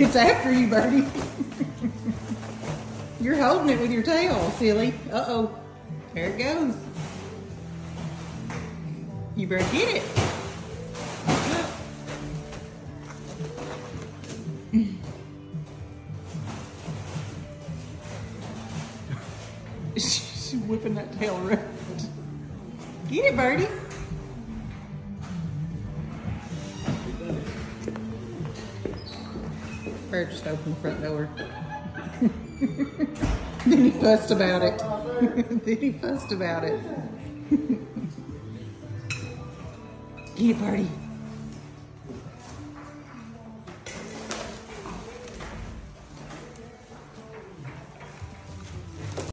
It's after you, Birdy. You're holding it with your tail, silly. Uh-oh. There it goes. You better get it. She's whipping that tail around. Get it, Birdy. Bird just opened the front door. then he fussed about it. then he fussed about it. Get it, Birdy.